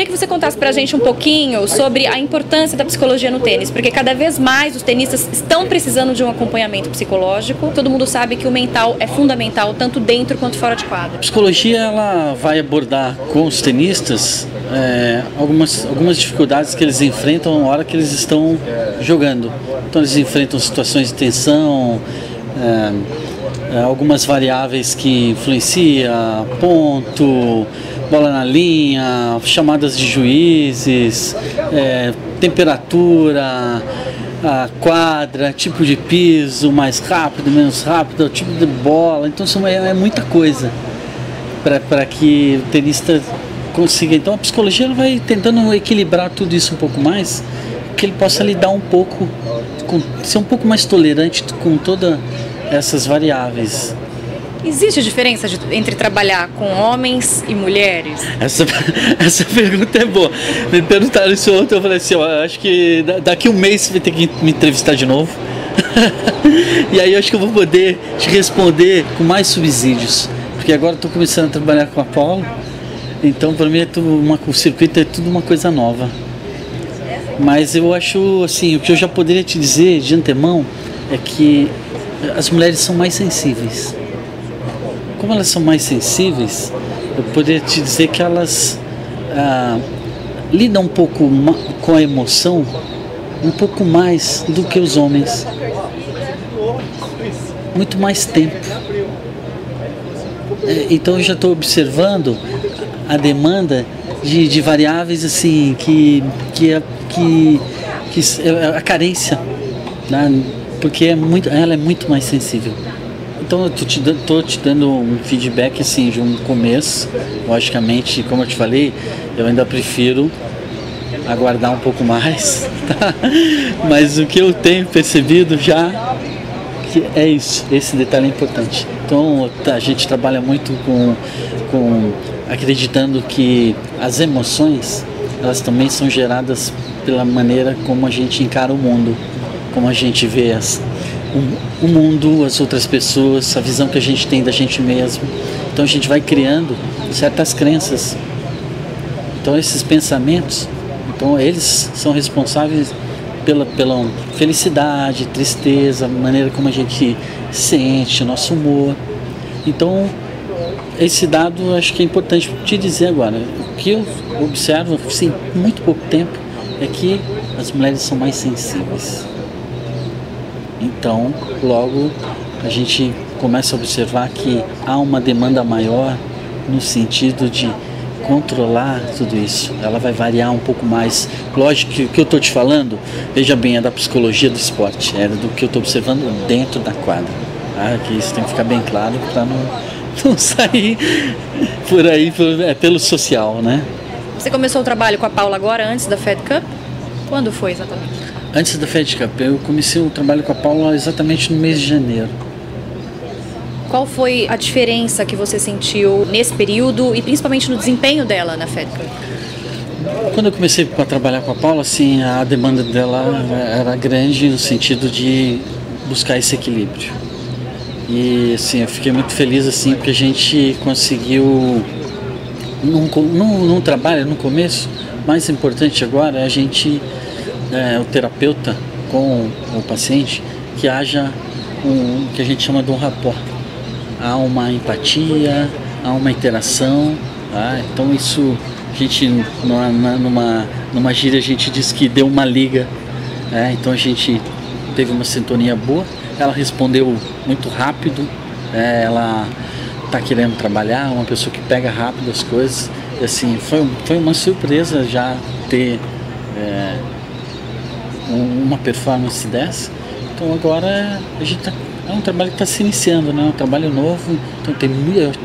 queria que você contasse pra gente um pouquinho sobre a importância da psicologia no tênis, porque cada vez mais os tenistas estão precisando de um acompanhamento psicológico. Todo mundo sabe que o mental é fundamental, tanto dentro quanto fora de quadra. A psicologia ela vai abordar com os tenistas é, algumas, algumas dificuldades que eles enfrentam na hora que eles estão jogando. Então eles enfrentam situações de tensão, é, é, algumas variáveis que influenciam, ponto, bola na linha, chamadas de juízes, é, temperatura, quadra, tipo de piso, mais rápido, menos rápido, tipo de bola. Então é, é muita coisa para que o tenista consiga. Então a psicologia vai tentando equilibrar tudo isso um pouco mais, que ele possa lidar um pouco, com, ser um pouco mais tolerante com todas essas variáveis. Existe diferença de, entre trabalhar com homens e mulheres? Essa, essa pergunta é boa. Me perguntaram isso ontem, eu falei assim, ó, acho que daqui um mês você vai ter que me entrevistar de novo. e aí eu acho que eu vou poder te responder com mais subsídios. Porque agora estou começando a trabalhar com a Paula, então para mim é tudo uma, o circuito é tudo uma coisa nova. Mas eu acho assim, o que eu já poderia te dizer de antemão é que as mulheres são mais sensíveis como elas são mais sensíveis, eu poderia te dizer que elas ah, lidam um pouco com a emoção um pouco mais do que os homens. Muito mais tempo. É, então eu já estou observando a demanda de, de variáveis assim que que, é, que, que é a carência, né? porque é muito, ela é muito mais sensível. Então eu tô te, tô te dando um feedback assim de um começo. Logicamente, como eu te falei, eu ainda prefiro aguardar um pouco mais, tá? Mas o que eu tenho percebido já que é isso, esse detalhe é importante. Então a gente trabalha muito com, com acreditando que as emoções elas também são geradas pela maneira como a gente encara o mundo, como a gente vê as, o, o mundo, as outras pessoas, a visão que a gente tem da gente mesmo. Então a gente vai criando certas crenças. Então esses pensamentos, então eles são responsáveis pela, pela felicidade, tristeza, maneira como a gente sente, nosso humor. Então esse dado acho que é importante te dizer agora. O que eu observo, sim, muito pouco tempo, é que as mulheres são mais sensíveis. Então, logo a gente começa a observar que há uma demanda maior no sentido de controlar tudo isso. Ela vai variar um pouco mais. Lógico que o que eu estou te falando, veja bem, é da psicologia do esporte, é do que eu estou observando dentro da quadra. Tá? Que isso tem que ficar bem claro para não, não sair por aí é pelo social, né? Você começou o trabalho com a Paula agora, antes da Fed Cup? Quando foi exatamente? Antes da Fed Cup, eu comecei o trabalho com a Paula exatamente no mês de janeiro. Qual foi a diferença que você sentiu nesse período e principalmente no desempenho dela na Fed Cup? Quando eu comecei a trabalhar com a Paula, assim, a demanda dela era grande no sentido de buscar esse equilíbrio. E assim, eu fiquei muito feliz assim porque a gente conseguiu num, num, num trabalho no começo, mais importante agora é a gente é, o terapeuta com o paciente que haja um que a gente chama de um rapport. Há uma empatia, há uma interação. Tá? Então isso a gente numa, numa, numa gíria a gente diz que deu uma liga. Né? Então a gente teve uma sintonia boa. Ela respondeu muito rápido. É, ela está querendo trabalhar, uma pessoa que pega rápido as coisas. E, assim, foi, foi uma surpresa já ter é, uma performance dessa. Então agora a gente tá, é um trabalho que está se iniciando, né? É um trabalho novo, então tem,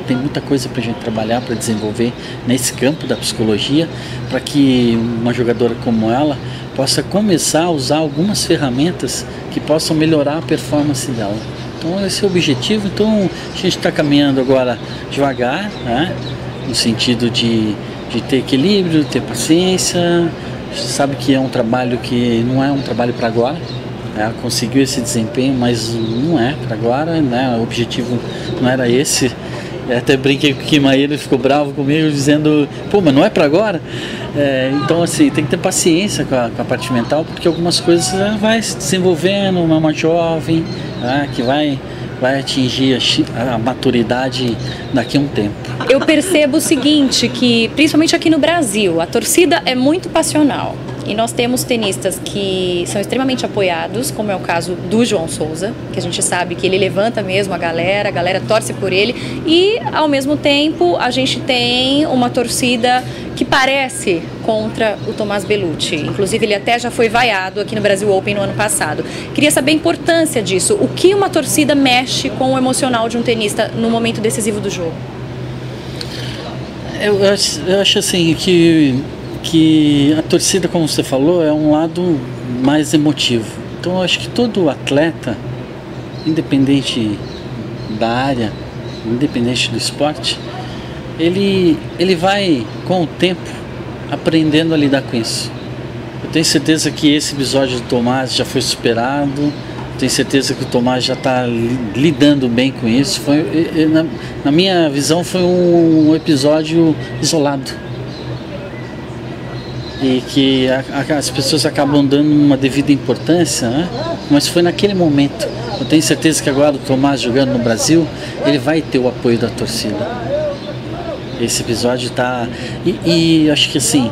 tem muita coisa para a gente trabalhar, para desenvolver nesse campo da psicologia, para que uma jogadora como ela possa começar a usar algumas ferramentas que possam melhorar a performance dela. Então esse é o objetivo, então a gente está caminhando agora devagar, né? no sentido de, de ter equilíbrio, ter paciência, sabe que é um trabalho que não é um trabalho para agora. Ela conseguiu esse desempenho, mas não é para agora, né? O objetivo não era esse. Eu até brinquei com o Kima, ele ficou bravo comigo, dizendo, pô, mas não é para agora? É, então, assim, tem que ter paciência com a, com a, parte mental, porque algumas coisas vai se desenvolvendo, uma, uma jovem, né, que vai vai atingir a, a, maturidade daqui a um tempo. Eu percebo o seguinte, que principalmente aqui no Brasil, a torcida é muito passional. E nós temos tenistas que são extremamente apoiados, como é o caso do João Souza, que a gente sabe que ele levanta mesmo a galera, a galera torce por ele. E, ao mesmo tempo, a gente tem uma torcida que parece contra o Tomás Bellucci. Inclusive, ele até já foi vaiado aqui no Brasil Open no ano passado. Queria saber a importância disso. O que uma torcida mexe com o emocional de um tenista no momento decisivo do jogo? Eu acho, eu acho assim que que a torcida, como você falou, é um lado mais emotivo. Então eu acho que todo atleta, independente da área, independente do esporte, ele, ele vai com o tempo aprendendo a lidar com isso. Eu tenho certeza que esse episódio do Tomás já foi superado. Tenho certeza que o Tomás já está lidando bem com isso. Foi, na, na minha visão, foi um episódio isolado e que a, a, as pessoas acabam dando uma devida importância, né? mas foi naquele momento. Eu tenho certeza que agora o Tomás jogando no Brasil, ele vai ter o apoio da torcida. Esse episódio está. E, e acho que assim,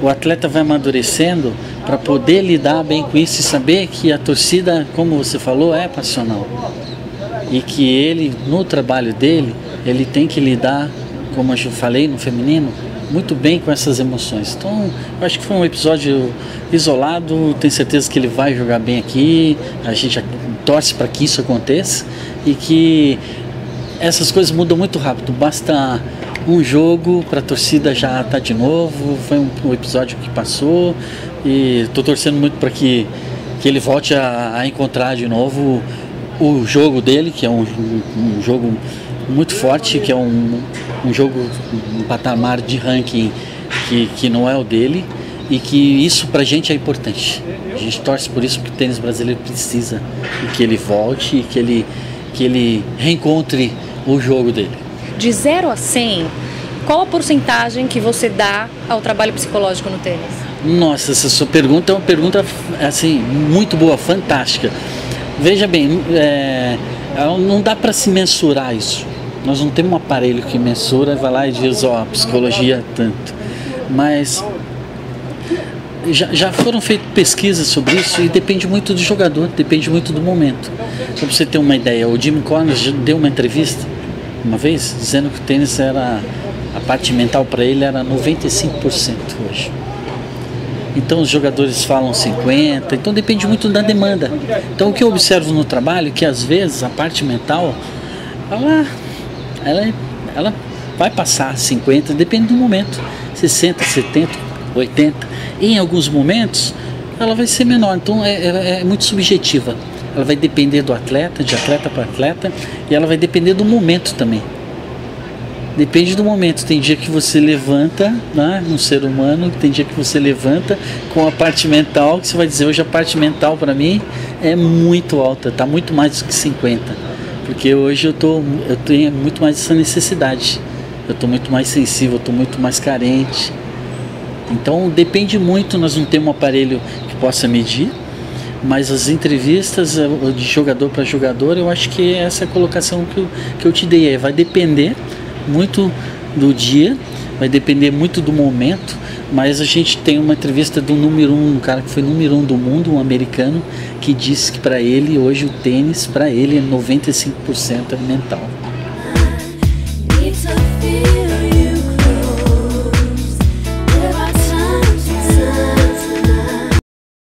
o atleta vai amadurecendo para poder lidar bem com isso e saber que a torcida, como você falou, é passional. E que ele, no trabalho dele, ele tem que lidar, como eu falei no feminino, muito bem com essas emoções. Então, eu acho que foi um episódio isolado, tenho certeza que ele vai jogar bem aqui, a gente torce para que isso aconteça e que essas coisas mudam muito rápido. Basta um jogo para a torcida já tá de novo. Foi um, um, episódio que passou e estou torcendo muito para que, que ele volte a, a, encontrar de novo o jogo dele, que é um, um, um jogo muito forte, que é um, um jogo, um patamar de ranking que, que não é o dele e que isso pra gente é importante. A gente torce por isso porque o tênis brasileiro precisa que ele volte e que ele, que ele reencontre o jogo dele. De 0 a 100, qual a porcentagem que você dá ao trabalho psicológico no tênis? Nossa, essa sua pergunta é uma pergunta assim muito boa, fantástica. Veja bem, é, não dá para se mensurar isso. Nós não temos um aparelho que mensura, vai lá e diz, ó, a psicologia é tanto. Mas já, já foram feitas pesquisas sobre isso e depende muito do jogador, depende muito do momento. Só para você ter uma ideia, o Jimmy Collins deu uma entrevista uma vez dizendo que o tênis era a parte mental para ele era 95% hoje. Então os jogadores falam 50, então depende muito da demanda. Então o que eu observo no trabalho é que às vezes a parte mental ela ela, ela vai passar 50, depende do momento, 60, 70, 80. E em alguns momentos ela vai ser menor, então é, é, é muito subjetiva. Ela vai depender do atleta, de atleta para atleta, e ela vai depender do momento também. Depende do momento. Tem dia que você levanta, né, um ser humano, tem dia que você levanta com a parte mental, que você vai dizer, hoje a parte mental para mim é muito alta, está muito mais do que 50 porque hoje eu, tô, eu tenho muito mais essa necessidade. Eu estou muito mais sensível, estou muito mais carente. Então depende muito, nós não temos um aparelho que possa medir, mas as entrevistas eh, de jogador para jogador, eu acho que essa é a colocação que eu, que eu te dei. Vai depender muito do dia, vai depender muito do momento, mas a gente tem uma entrevista do número um, um cara que foi número um do mundo, um americano, que disse que para ele hoje o tênis, para ele é 95% mental.